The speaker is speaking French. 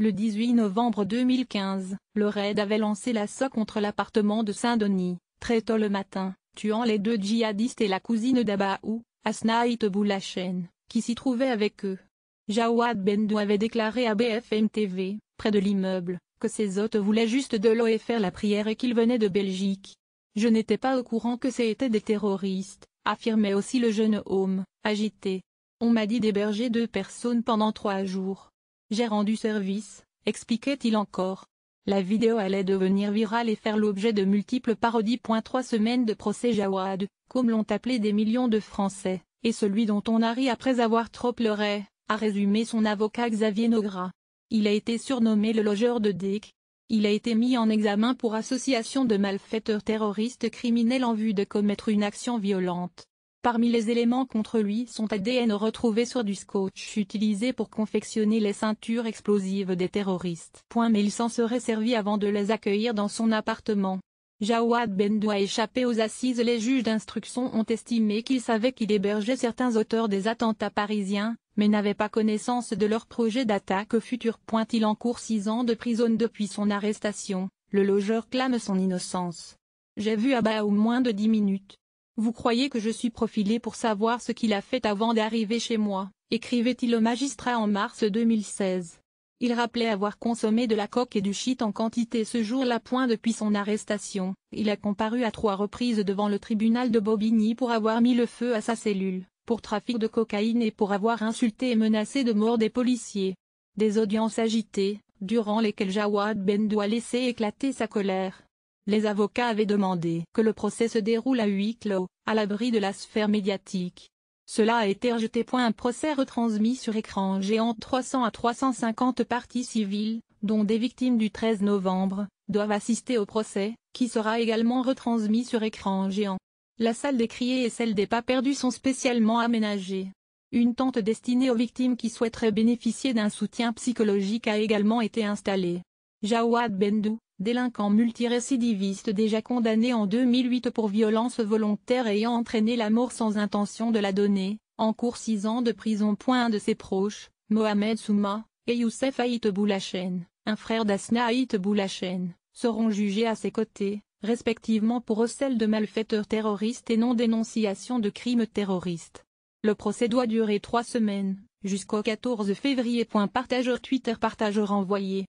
Le 18 novembre 2015, le raid avait lancé l'assaut contre l'appartement de Saint-Denis, très tôt le matin, tuant les deux djihadistes et la cousine d'Abaou, Asnaït Boulachen, qui s'y trouvait avec eux. Jawad Bendou avait déclaré à BFM TV, près de l'immeuble, que ses hôtes voulaient juste de l'eau et faire la prière et qu'ils venaient de Belgique. Je n'étais pas au courant que c'étaient des terroristes, affirmait aussi le jeune homme, agité. On m'a dit d'héberger deux personnes pendant trois jours. J'ai rendu service, expliquait-il encore. La vidéo allait devenir virale et faire l'objet de multiples parodies. Trois semaines de procès Jawad, comme l'ont appelé des millions de Français, et celui dont on a après avoir trop pleuré, a résumé son avocat Xavier Nogra. Il a été surnommé le logeur de Dick. Il a été mis en examen pour association de malfaiteurs terroristes criminels en vue de commettre une action violente. Parmi les éléments contre lui sont ADN retrouvés sur du scotch utilisé pour confectionner les ceintures explosives des terroristes. Mais il s'en serait servi avant de les accueillir dans son appartement. Jawad Bendou a échappé aux assises Les juges d'instruction ont estimé qu'il savait qu'il hébergeait certains auteurs des attentats parisiens, mais n'avait pas connaissance de leur projet d'attaque futur. Il encourt six ans de prison depuis son arrestation, le logeur clame son innocence. J'ai vu au moins de dix minutes. Vous croyez que je suis profilé pour savoir ce qu'il a fait avant d'arriver chez moi, écrivait-il au magistrat en mars 2016. Il rappelait avoir consommé de la coque et du shit en quantité ce jour-là. Point depuis son arrestation, il a comparu à trois reprises devant le tribunal de Bobigny pour avoir mis le feu à sa cellule, pour trafic de cocaïne et pour avoir insulté et menacé de mort des policiers. Des audiences agitées, durant lesquelles Jawad Bendou a laissé éclater sa colère. Les avocats avaient demandé que le procès se déroule à huis clos, à l'abri de la sphère médiatique. Cela a été rejeté. Un procès retransmis sur écran géant 300 à 350 parties civiles, dont des victimes du 13 novembre, doivent assister au procès, qui sera également retransmis sur écran géant. La salle des criés et celle des pas perdus sont spécialement aménagées. Une tente destinée aux victimes qui souhaiteraient bénéficier d'un soutien psychologique a également été installée. Jawad Bendou, délinquant multirécidiviste déjà condamné en 2008 pour violence volontaire ayant entraîné la mort sans intention de la donner, en cours 6 ans de prison. Point de ses proches, Mohamed Souma, et Youssef Haït Boulachen, un frère d'Asna Haït Boulachen, seront jugés à ses côtés, respectivement pour recel de malfaiteurs terroristes et non-dénonciation de crimes terroristes. Le procès doit durer trois semaines, jusqu'au 14 février. Partageur Twitter Partageur envoyé.